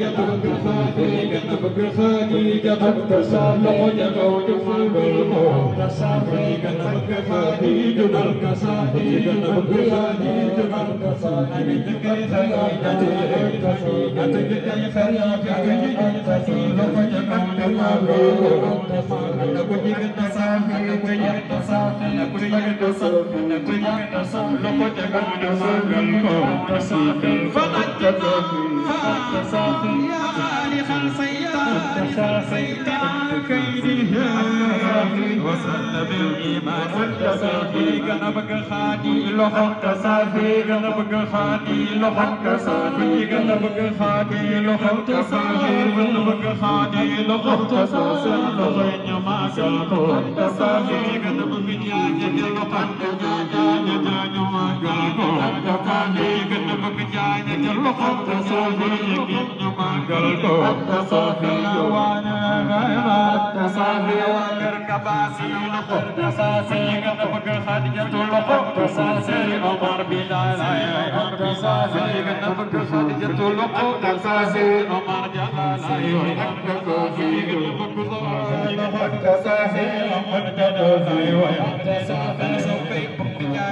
جب برسادي جب برسادي جب برسادي جب جمال بالمو برسادي جب برسادي جب برسادي جب برسادي جب برسادي جب برسادي جب برسادي جب برسادي جب برسادي صافيا لخلصيا لخلصيا كيدي mënta safi ga na bëgg xaadi loxo ka safi ga na bëgg xaadi loxo ka safi ga na bëgg xaadi loxo ka safi ga na bëgg xaadi loxo ka safi loxo ñu maagal ko ka safi ga na bëgg jaaje ga na xaadi jaaje ga ñu maagal ko ka safi ga na bëgg jaaje ga loxo ka safi ga ñu maagal ko ka safi ga na bëgg jaaje ga loxo ka safi ga ñu maagal ko ka safi ga na bëgg jaaje ga loxo ka safi ga ñu maagal ko ka safi ga na bëgg jaaje ga loxo ka safi ga ñu maagal ko ka safi ga na bëgg jaaje ga loxo ka safi ga ñu maagal ko ka safi ga na bëgg jaaje ga loxo ka safi ga ñu maagal ko ka safi ga na bëgg jaaje ga loxo ka safi ga ñu maagal ko ka safi ga na bëgg jaaje ga loxo ka safi ga ñu maagal ko ka safi ga na bëgg jaaje ga loxo ka safi ga ñu maagal ko ka safi ga na bëgg jaaje ga loxo ka safi ga ñu maagal ko ka safi ga na bëgg jaaje ga loxo ka safi ga ñu maagal ko ka safi ga na bëgg jaaje ga loxo ka safi ga ñu maagal ko ka safi ga na bëgg jaaje ga loxo ka safi ga ñu maagal ko ka safi ga na bëgg jaaje ga loxo ka safi ga ñu maagal ko ka safi ga na bëgg jaaje ga loxo ka safi ga ñu maagal ko ka safi ga na bëgg jaaje ga loxo ka safi ga ñu maagal ko ka safi ga na bëgg jaaje ga loxo ka safi ga ñu maagal ko ka safi ga na bëgg jaaje Abbasi loxo tasaase yi nga bëgg Xadijatu loxo tasaase Omar bi laa laa Omar bi tasaase yi nga bëgg Xadijatu loxo tasaase Omar jàllaa laa yooyu ak ko fi bëgg loxo tasaase Omar jàllaa laa yooyu tasaase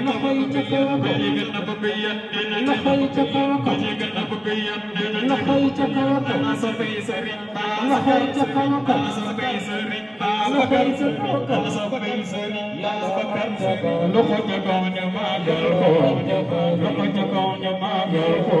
loxoy ca kaw kaw loxoy ca kaw kaw loxoy ca kaw kaw loxoy ca kaw kaw loxoy ca kaw kaw loxo ca kaw ñu màggal ko loxo ca kaw ñu màggal ko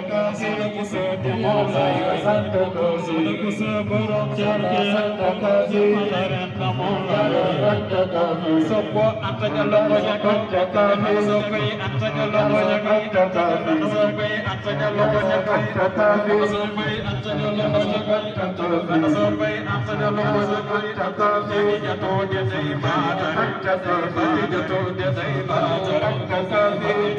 Sopo ataja lopo nyaka tatabi Sopo ataja lopo nyaka tatabi Sopo ataja lopo nyaka tatabi Sopo ataja lopo nyaka tatabi Sopo ataja lopo nyaka tatabi Jato jete imata Jato jete imata Jato jete imata